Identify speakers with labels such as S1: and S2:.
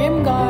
S1: Him God.